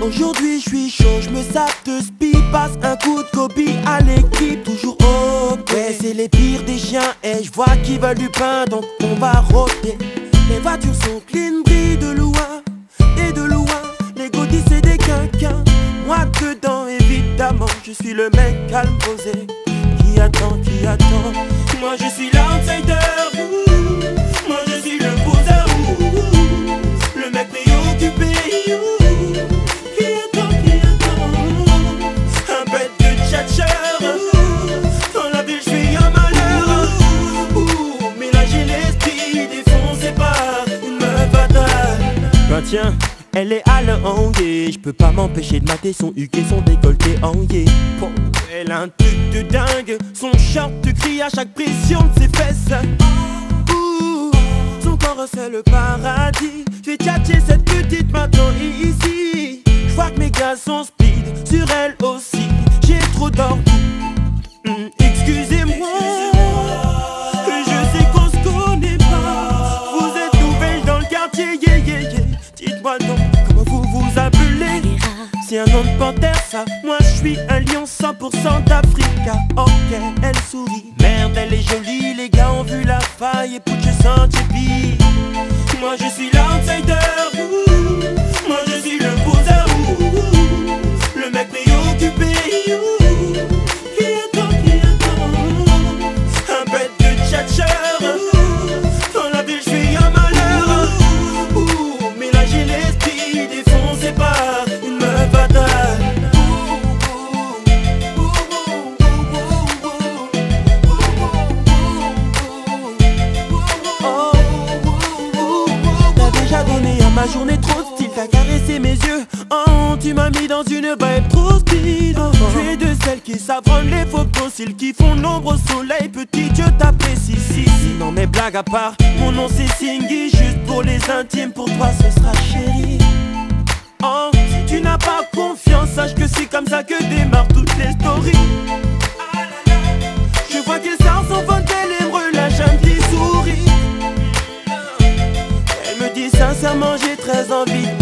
Aujourd'hui je suis chaud, je me sape de speed Passe un coup de copie à l'équipe Toujours ok. C'est les pires des chiens Et je vois qu'ils veulent du pain donc on va rôter Les voitures sont clean, brillent de loin Et de loin. Les godis c'est des quinquins. Moi dedans évidemment Je suis le mec calme posé. Qui attend, qui attend? Moi je suis l'outsider elle est à l'anguille, je peux pas m'empêcher de mater son huc et son décolleté Bon, elle a un truc de dingue, son short te crie à chaque pression de ses fesses. Ouh, son corps c'est le paradis. J'ai tchatché cette petite maintenant ici. Je vois que mes gars sont speed, sur elle aussi. J'ai trop dormi Dites-moi donc comment vous vous appelez C'est un nom de panthère ça Moi je suis un lion 100% d'Africa. Ok, elle sourit. Merde, elle est jolie, les gars ont vu la faille. Et pour que je sente puis Moi je suis l'outsider mes yeux. Oh, tu m'as mis dans une vibe trop speed. Tu es de celles qui savent les faux cils Qui font l'ombre au soleil, petit Dieu t'apprécie si, si, Non mais blague à part, mon nom c'est Singy Juste pour les intimes, pour toi ce sera chéri. Oh, tu n'as pas confiance, sache que c'est comme ça que démarrent toutes les stories. Je vois qu'elle stars sont bonnes, elles me relâchent un petit Elle me dit sincèrement j'ai très envie